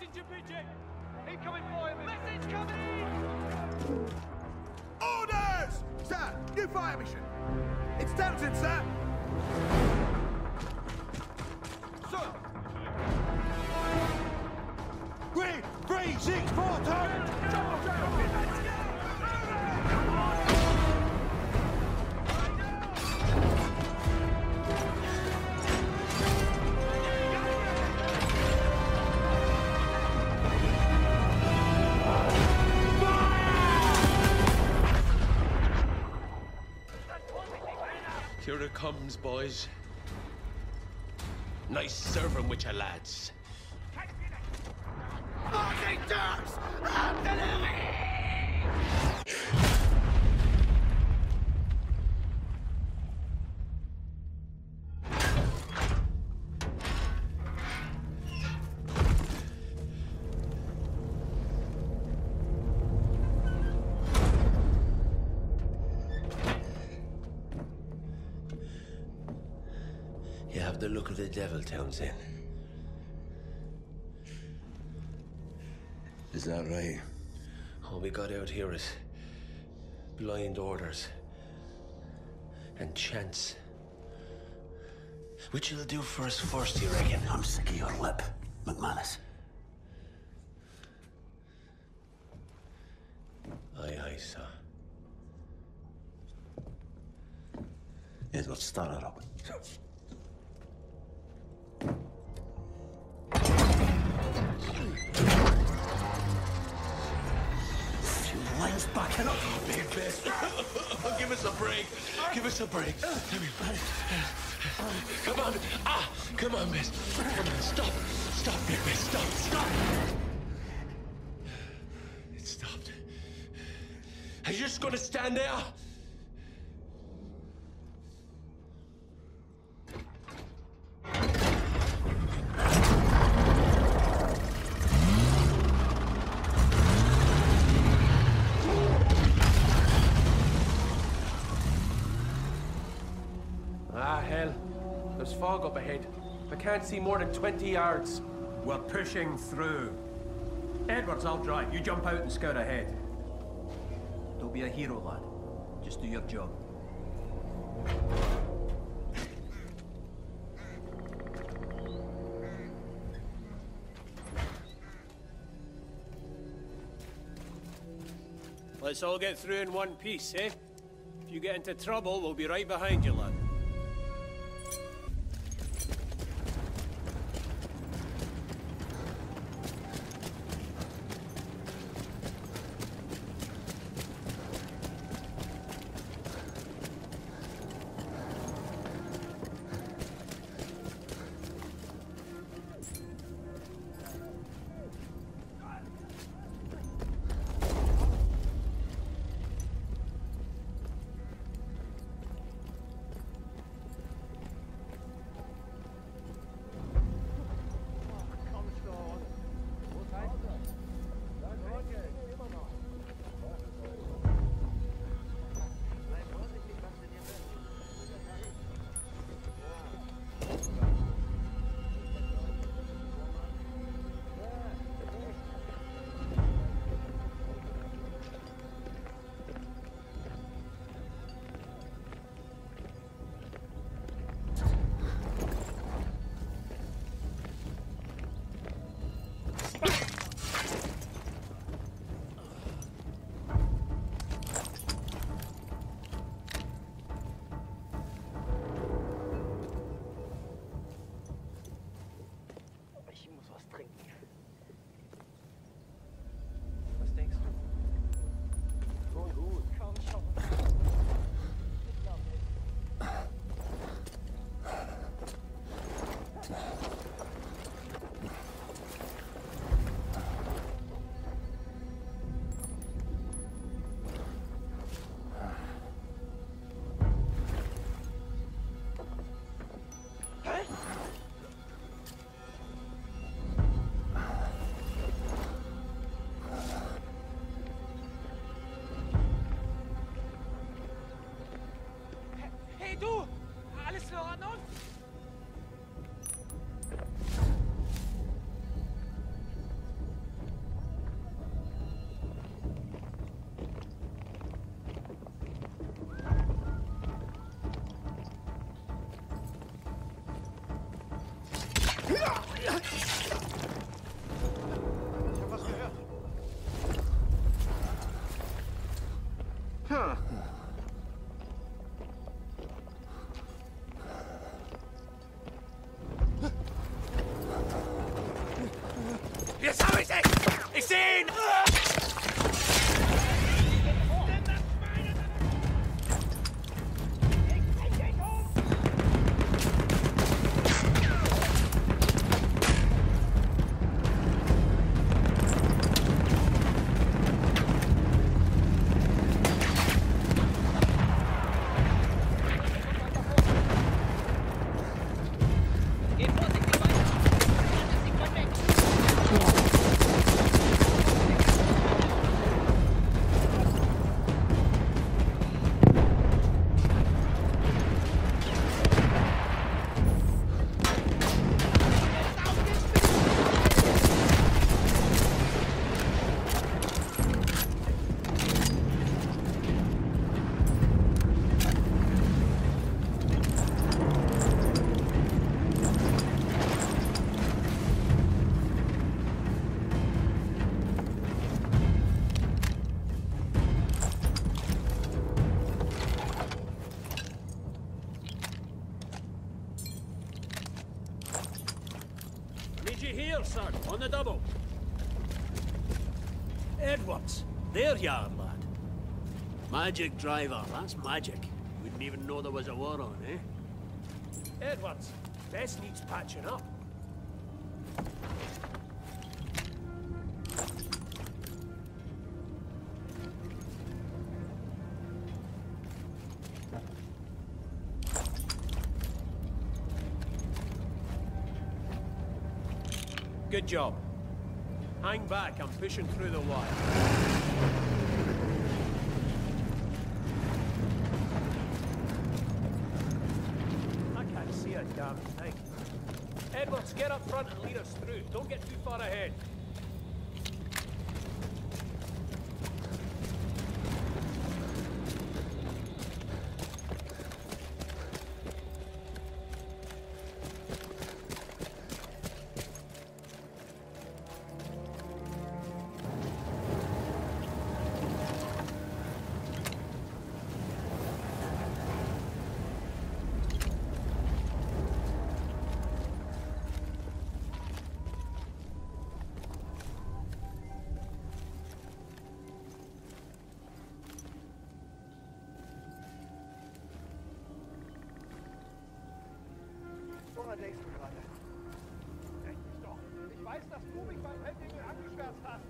Messenger pigeon! Incoming fire Message coming in! Orders! Sir, new fire mission. It's Townsend, sir. Sir. Three, three, six, four, Here it comes, boys. Nice serving with your lads. You devil, Townsend. Is that right? All we got out here is blind orders and chance. Which you'll do for us first, you reckon? I'm sick of your lip, McManus. Aye, aye, sir. Edward, start her up. us a break. Give us a break. Come on. Ah, come on, miss. Come on, stop. Stop, Big Miss. Stop, stop. It stopped. Are you just gonna stand there? Up ahead. I can't see more than 20 yards. We're pushing through. Edwards, I'll drive. You jump out and scout ahead. Don't be a hero, lad. Just do your job. Let's all get through in one piece, eh? If you get into trouble, we'll be right behind you, lad. Need you here, son, on the double. Edwards, there you are, lad. Magic driver, that's magic. Wouldn't even know there was a war on, eh? Edwards, Bess needs patching up. Job. Hang back, I'm pushing through the wire. I can't see a damn thing. Edwards, get up front and lead us through. Don't get too far ahead. Weiß, dass du mich beim Headingel angeschwärzt hast.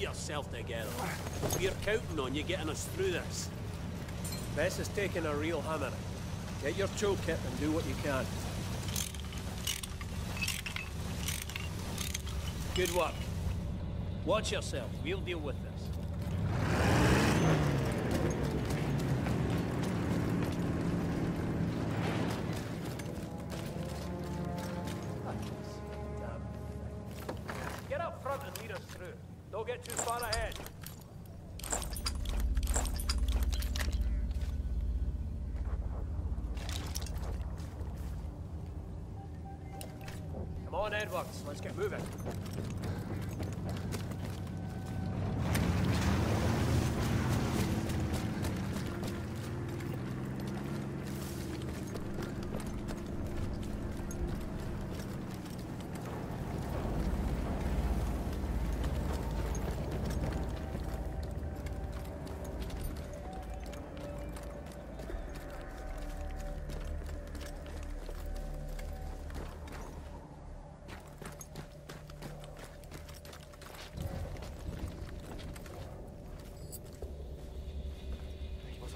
Yourself together. We're counting on you getting us through this. Bess is taking a real hammer. Get your toolkit and do what you can. Good work. Watch yourself. We'll deal with this. Get up front and lead us through. Don't get too far ahead. Come on, Edwards. Let's get moving.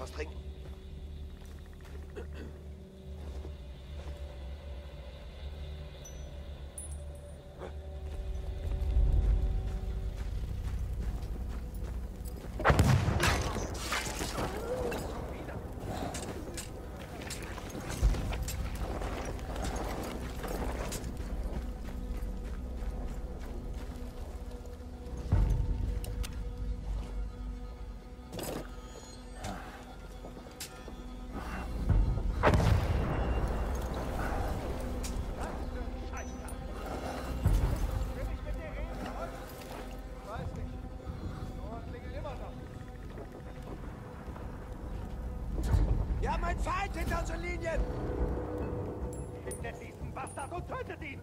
Was trinken. Ein Feind hinter unseren Linien! Schickt den Bastard und tötet ihn!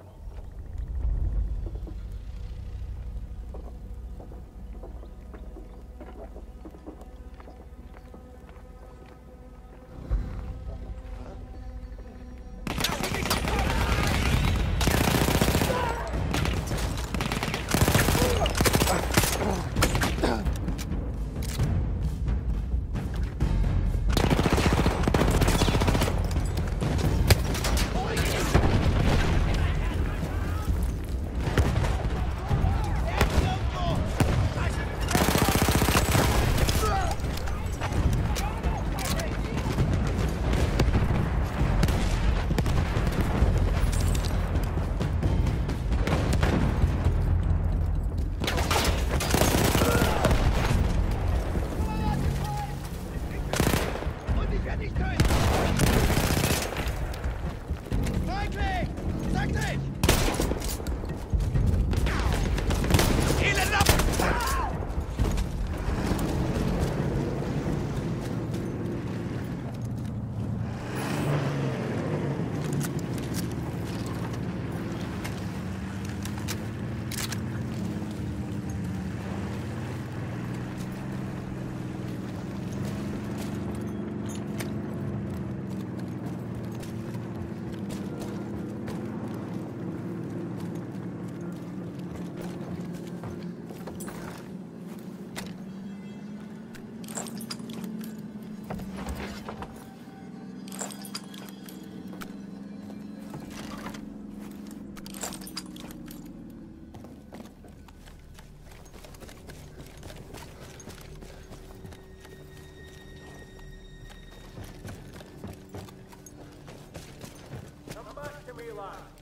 Back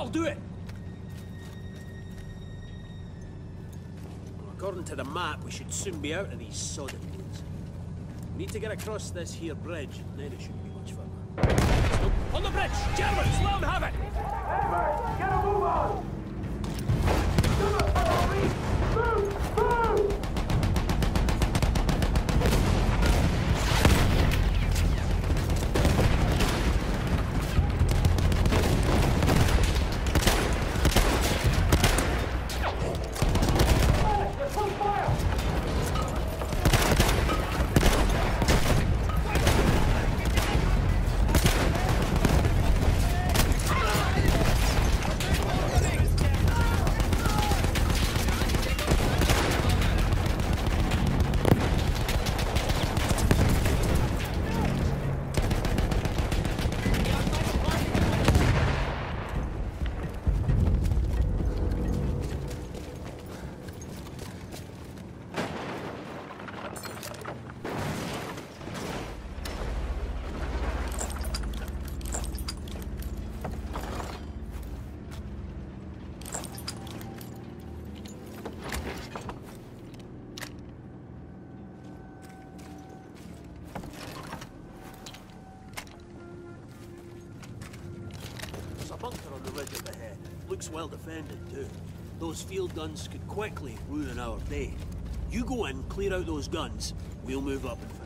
That'll do it! Well, according to the map, we should soon be out of these sodden woods. We need to get across this here bridge, and then it shouldn't be much further. On the bridge! Germans, let them have it! Edward, get a move on! Well defended, too. Those field guns could quickly ruin our day. You go in, clear out those guns. We'll move up and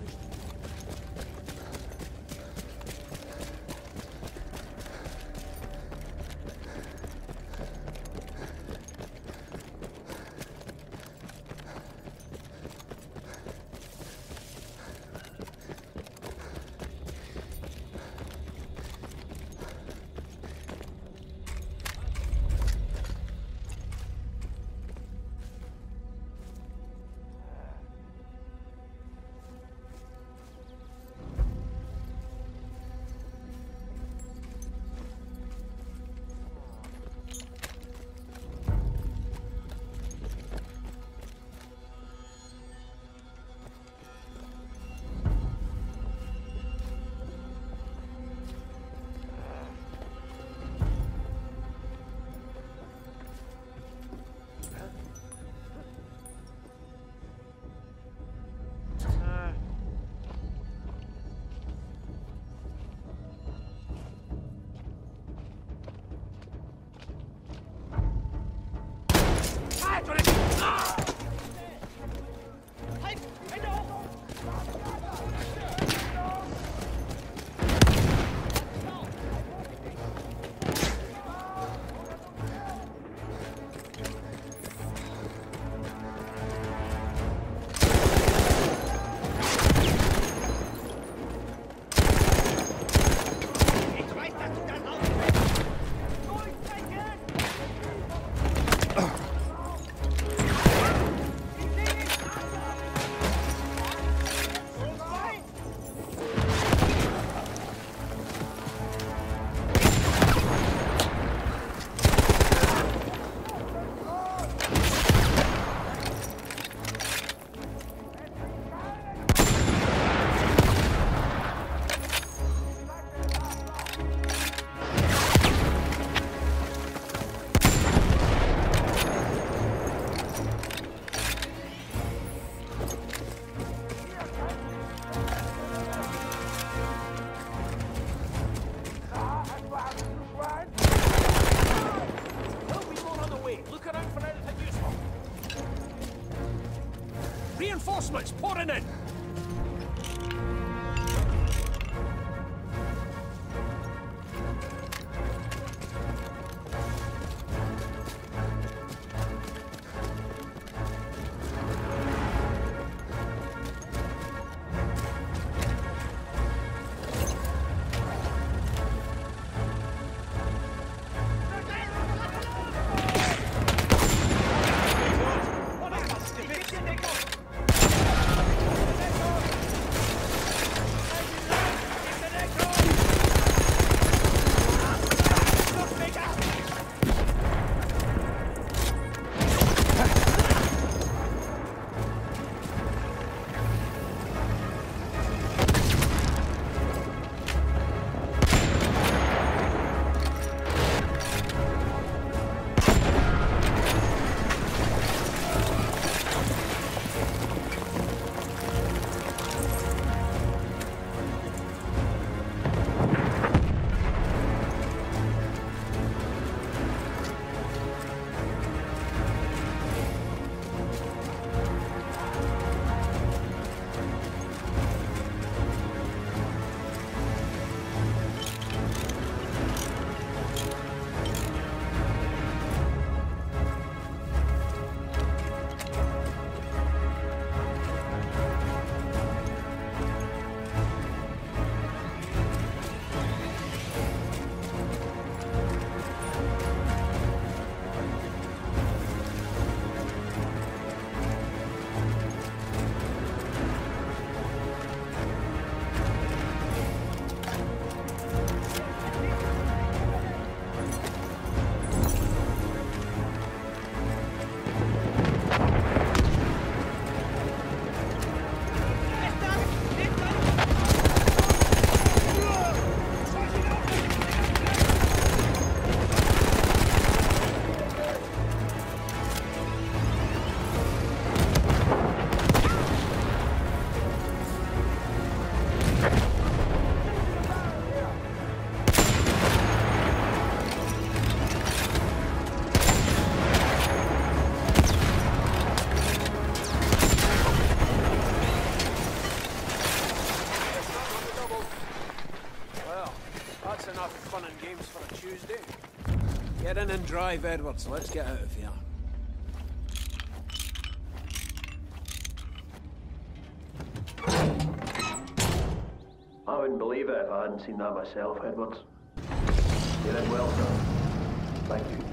drive, Edwards. Let's get out of here. I wouldn't believe it if I hadn't seen that myself, Edwards. You did well, sir. Thank you.